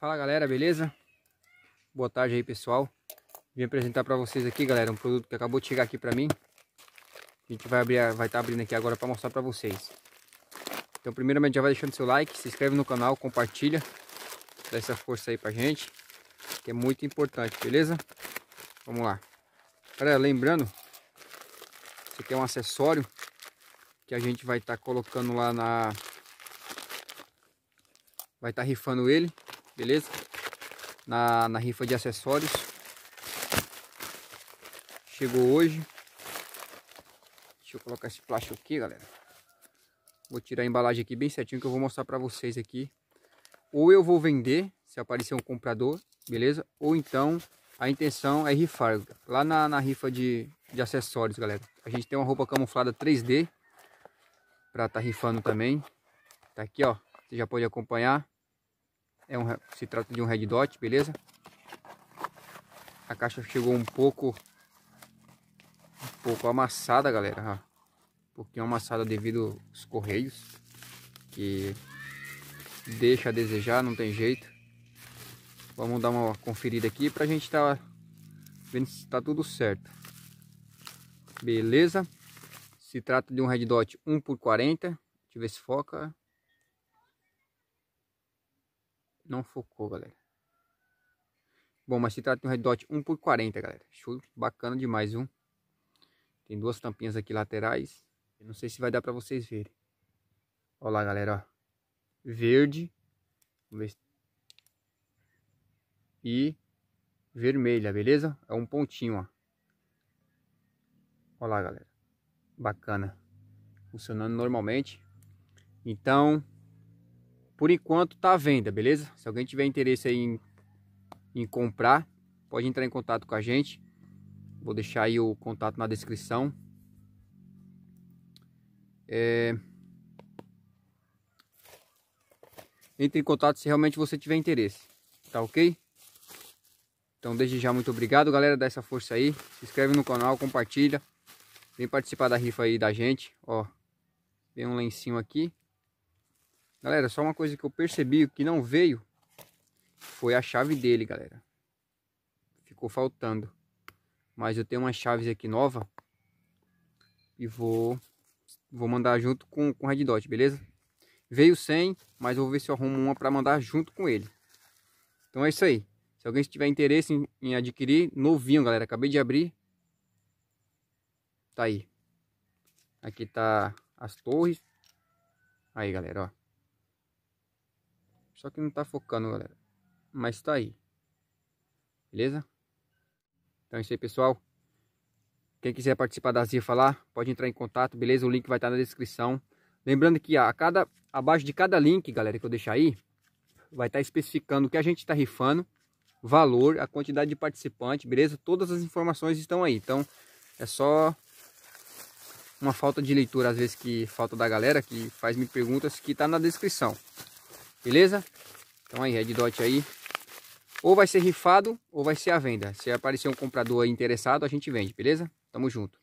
Fala galera, beleza? Boa tarde aí pessoal. Vim apresentar para vocês aqui galera um produto que acabou de chegar aqui para mim. A gente vai abrir, vai estar tá abrindo aqui agora para mostrar para vocês. Então primeiramente já vai deixando seu like, se inscreve no canal, compartilha Dá essa força aí pra gente Que é muito importante, beleza? Vamos lá. Galera, lembrando Isso aqui é um acessório Que a gente vai estar tá colocando lá na vai estar tá rifando ele beleza? Na, na rifa de acessórios. Chegou hoje. Deixa eu colocar esse plástico aqui, galera. Vou tirar a embalagem aqui bem certinho que eu vou mostrar para vocês aqui. Ou eu vou vender, se aparecer um comprador, beleza? Ou então a intenção é rifar. Lá na, na rifa de, de acessórios, galera. A gente tem uma roupa camuflada 3D. Pra estar tá rifando também. Tá aqui, ó. Você já pode acompanhar. É um, se trata de um red dot, beleza? A caixa chegou um pouco um pouco amassada, galera. Um pouquinho amassada devido aos correios que deixa a desejar, não tem jeito. Vamos dar uma conferida aqui pra gente estar tá vendo se está tudo certo. Beleza? Se trata de um red dot 1 por 40. Deixa eu ver se foca. Não focou, galera. Bom, mas se trata de um Red Dot 1 por 40, galera. Show bacana demais, viu? Tem duas tampinhas aqui laterais. Eu não sei se vai dar pra vocês verem. Olha lá, galera, ó. Verde. Vamos ver. E vermelha, beleza? É um pontinho, ó. Olha lá, galera. Bacana. Funcionando normalmente. Então, por enquanto tá à venda, beleza? Se alguém tiver interesse em, em comprar, pode entrar em contato com a gente. Vou deixar aí o contato na descrição. É... Entre em contato se realmente você tiver interesse, tá ok? Então desde já muito obrigado galera, dá essa força aí. Se inscreve no canal, compartilha. Vem participar da rifa aí da gente, ó. Tem um lencinho aqui. Galera, só uma coisa que eu percebi que não veio foi a chave dele, galera. Ficou faltando. Mas eu tenho umas chaves aqui nova e vou vou mandar junto com, o Red Dot, beleza? Veio sem, mas eu vou ver se eu arrumo uma para mandar junto com ele. Então é isso aí. Se alguém tiver interesse em, em adquirir, novinho, galera. Acabei de abrir. Tá aí. Aqui tá as torres. Aí, galera, ó. Só que não tá focando, galera. Mas tá aí. Beleza? Então é isso aí, pessoal. Quem quiser participar das rifas lá, pode entrar em contato, beleza? O link vai estar na descrição. Lembrando que a cada, abaixo de cada link, galera, que eu deixar aí, vai estar especificando o que a gente está rifando, valor, a quantidade de participante, beleza? Todas as informações estão aí. Então, é só uma falta de leitura, às vezes, que falta da galera, que faz me perguntas, que está na descrição. Beleza? Então aí, Red Dot aí. Ou vai ser rifado ou vai ser à venda. Se aparecer um comprador interessado, a gente vende, beleza? Tamo junto.